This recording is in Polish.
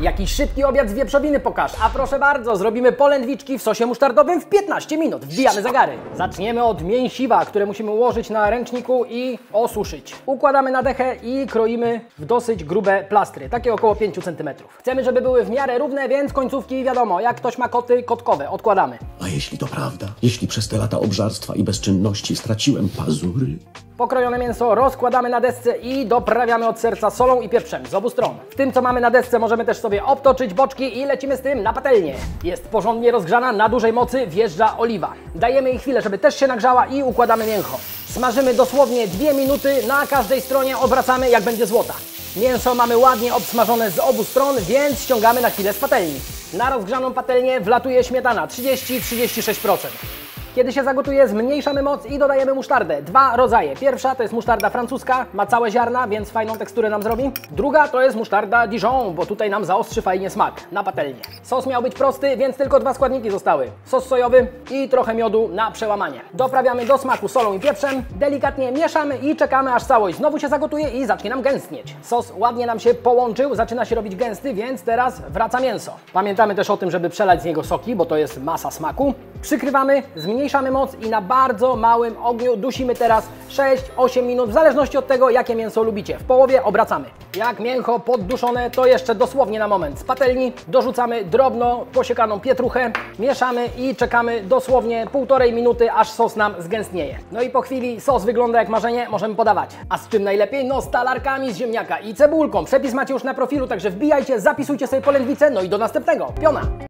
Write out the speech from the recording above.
Jakiś szybki obiad z wieprzowiny pokaż. A proszę bardzo, zrobimy polędwiczki w sosie musztardowym w 15 minut. Wbijamy zagary. Zaczniemy od mięsiwa, które musimy ułożyć na ręczniku i osuszyć. Układamy na dechę i kroimy w dosyć grube plastry, takie około 5 cm. Chcemy, żeby były w miarę równe, więc końcówki wiadomo, jak ktoś ma koty, kotkowe, odkładamy. A jeśli to prawda? Jeśli przez te lata obżarstwa i bezczynności straciłem pazury? Pokrojone mięso rozkładamy na desce i doprawiamy od serca solą i pieprzem z obu stron. W tym, co mamy na desce, możemy też sobie obtoczyć boczki i lecimy z tym na patelnię. Jest porządnie rozgrzana, na dużej mocy wjeżdża oliwa. Dajemy jej chwilę, żeby też się nagrzała i układamy mięcho. Smażymy dosłownie 2 minuty, na każdej stronie obracamy jak będzie złota. Mięso mamy ładnie obsmażone z obu stron, więc ściągamy na chwilę z patelni. Na rozgrzaną patelnię wlatuje śmietana 30-36%. Kiedy się zagotuje, zmniejszamy moc i dodajemy musztardę. Dwa rodzaje. Pierwsza to jest musztarda francuska, ma całe ziarna, więc fajną teksturę nam zrobi. Druga to jest musztarda Dijon, bo tutaj nam zaostrzy fajnie smak na patelnię. Sos miał być prosty, więc tylko dwa składniki zostały. Sos sojowy i trochę miodu na przełamanie. Doprawiamy do smaku solą i pieprzem, delikatnie mieszamy i czekamy aż całość znowu się zagotuje i zacznie nam gęstnieć. Sos ładnie nam się połączył, zaczyna się robić gęsty, więc teraz wraca mięso. Pamiętamy też o tym, żeby przelać z niego soki, bo to jest masa smaku. Przykrywamy, zmniejszamy moc i na bardzo małym ogniu dusimy teraz 6-8 minut, w zależności od tego, jakie mięso lubicie. W połowie obracamy. Jak mięcho podduszone, to jeszcze dosłownie na moment. Z patelni dorzucamy drobno posiekaną pietruchę, mieszamy i czekamy dosłownie półtorej minuty, aż sos nam zgęstnieje. No i po chwili sos wygląda jak marzenie, możemy podawać. A z czym najlepiej? No z talarkami z ziemniaka i cebulką. Przepis macie już na profilu, także wbijajcie, zapisujcie sobie polędwicę, no i do następnego. Piona!